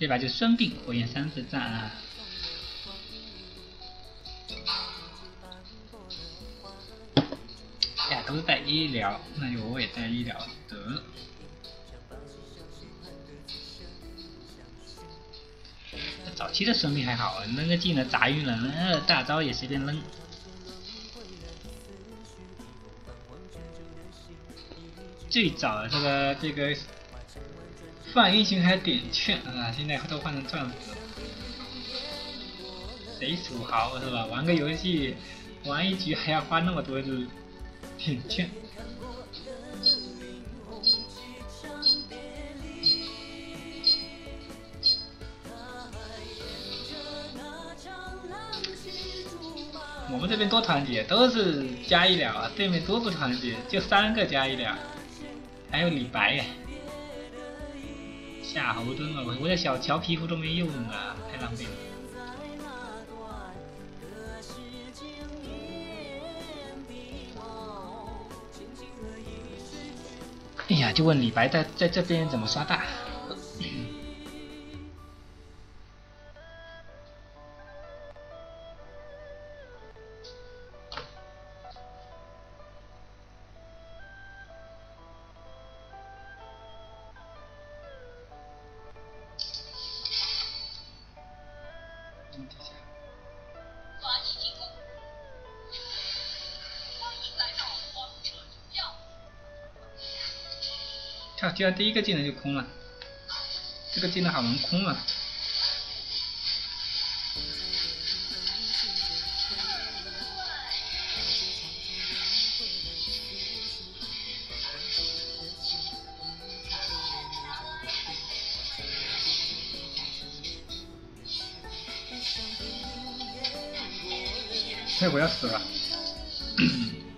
这把就孙膑火焰三次战啊！哎呀，都是带医疗，那就我也带医疗得了。早期的孙膑还好，扔个技能杂鱼人，呃，大招也随便扔。最早的这个这个。放英雄还点券啊！现在都换成钻石，贼土豪是吧？玩个游戏，玩一局还要花那么多的点券。我们这边多团结，都是加一了啊！对面多不团结，就三个加一了，还有李白呀。夏侯惇啊，我我的小乔皮肤都没用啊，太浪费了。哎呀，就问李白在在这边怎么刷大。跳居然第一个技能就空了，这个技能好能空啊！哎，我要死了！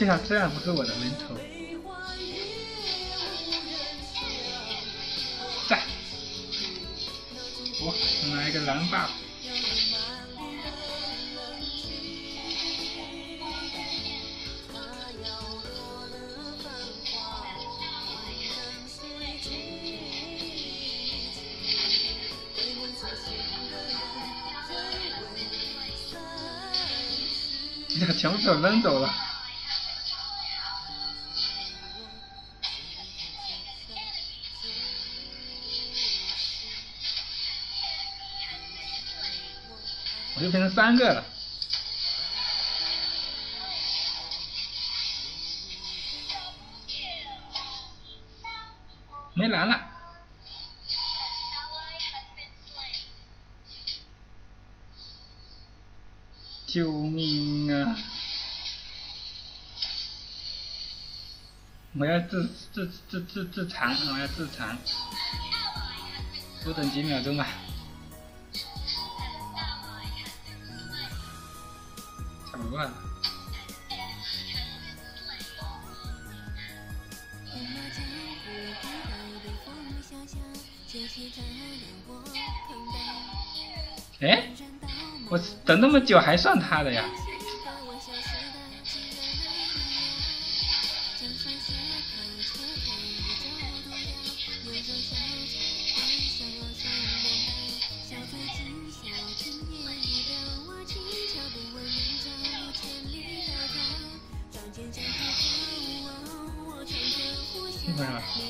这样这样不是我的人头，在，我来一个蓝 buff，那个全部被我扔走了。就变成三个了，没蓝了，救命啊！我要自自自自自残，我要自残，多等几秒钟吧。哎，我等那么久还算他的呀？ 네맞 습.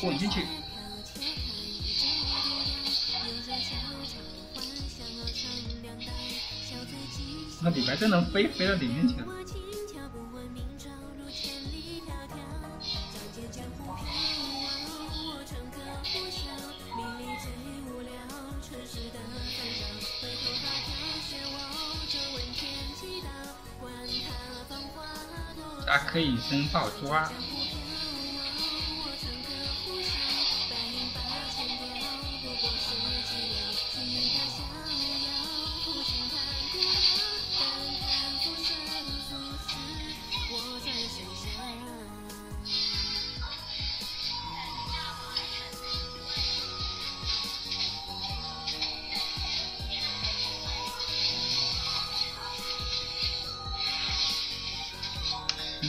混进去。那李白真能飞，飞到里面去了。它可以申报抓。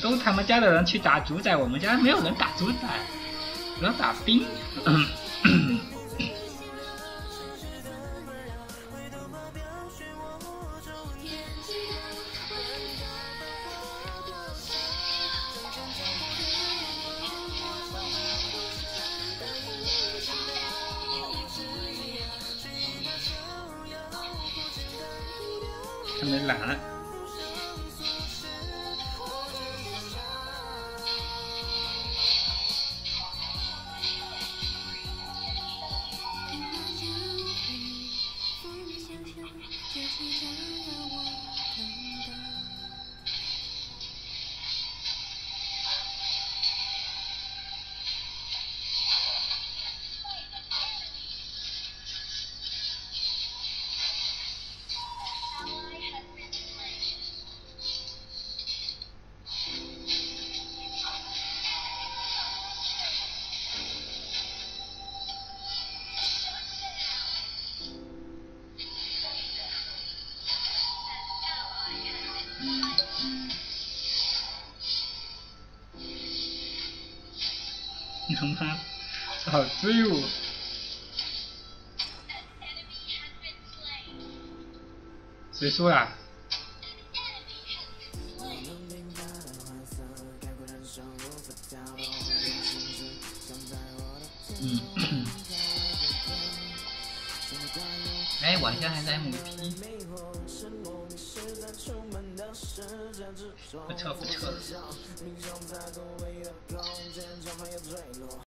都他们家的人去打主宰，我们家没有人打主宰，要打兵。他们懒。你他妈好追我！谁说呀？嗯。哎，我现在还是 MVP。不错不错。